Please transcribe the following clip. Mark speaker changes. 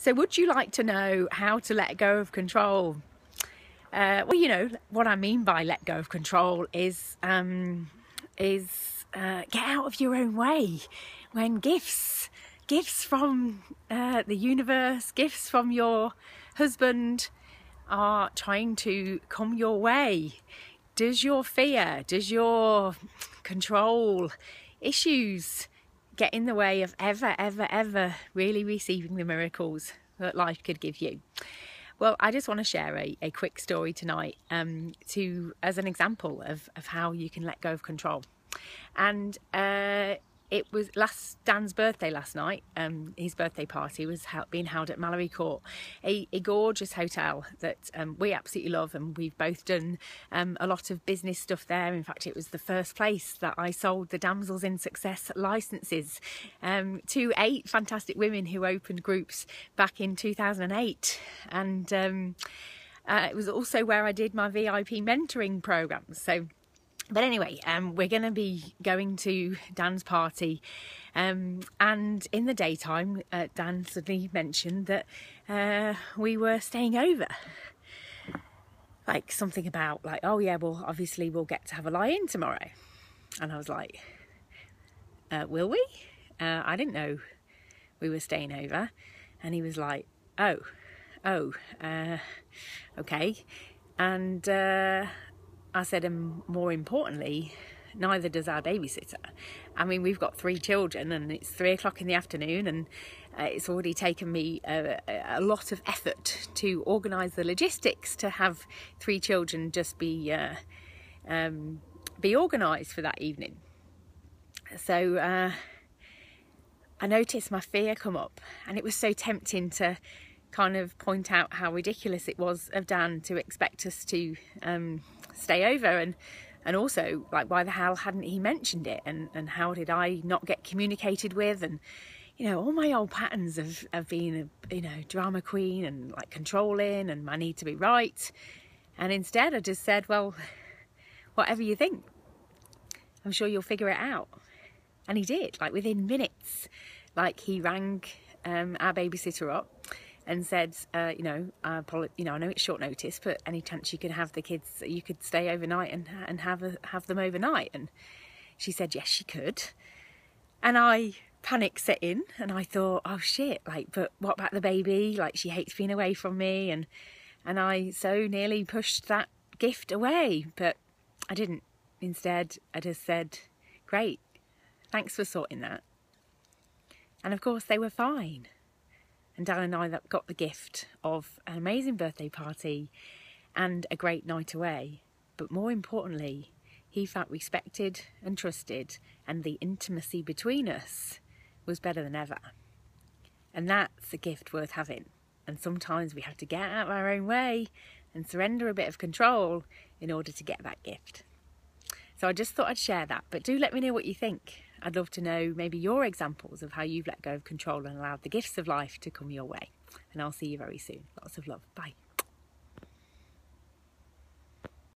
Speaker 1: So, would you like to know how to let go of control? Uh, well, you know what I mean by let go of control is um, is uh, get out of your own way when gifts, gifts from uh, the universe, gifts from your husband are trying to come your way. Does your fear, does your control issues get in the way of ever, ever, ever really receiving the miracles that life could give you. Well, I just want to share a, a quick story tonight um, to as an example of, of how you can let go of control. And uh, it was last Dan's birthday last night. Um, his birthday party was being held at Mallory Court, a, a gorgeous hotel that um, we absolutely love, and we've both done um, a lot of business stuff there. In fact, it was the first place that I sold the Damsels in Success licenses um, to eight fantastic women who opened groups back in 2008, and um, uh, it was also where I did my VIP mentoring programs. So but anyway, um, we're going to be going to Dan's party, um, and in the daytime, uh, Dan suddenly mentioned that uh, we were staying over. Like something about like, oh yeah, well obviously we'll get to have a lie-in tomorrow, and I was like, uh, will we? Uh, I didn't know we were staying over, and he was like, oh, oh, uh, okay, and uh, I said, and more importantly, neither does our babysitter. I mean, we've got three children and it's three o'clock in the afternoon and uh, it's already taken me a, a, lot of effort to organise the logistics to have three children just be uh, um, be organised for that evening. So uh, I noticed my fear come up and it was so tempting to kind of point out how ridiculous it was of Dan to expect us to um, stay over and and also like why the hell hadn't he mentioned it? And and how did I not get communicated with? And you know all my old patterns of, of being a you know drama queen and like controlling and my need to be right. And instead I just said well whatever you think I'm sure you'll figure it out. And he did. Like within minutes like he rang um, our babysitter up and said, uh, you know, uh, you know, I know it's short notice, but any chance you could have the kids, you could stay overnight and and have a, have them overnight? And she said yes, she could. And I panic set in, and I thought, oh shit, like, but what about the baby? Like, she hates being away from me, and and I so nearly pushed that gift away, but I didn't. Instead, I just said, great, thanks for sorting that. And of course, they were fine and Dan and I got the gift of an amazing birthday party and a great night away. But more importantly, he felt respected and trusted, and the intimacy between us was better than ever. And that's a gift worth having. And sometimes we have to get out of our own way and surrender a bit of control in order to get that gift. So I just thought I'd share that, but do let me know what you think. I'd love to know maybe your examples of how you've let go of control and allowed the gifts of life to come your way. And I'll see you very soon. Lots of love. Bye.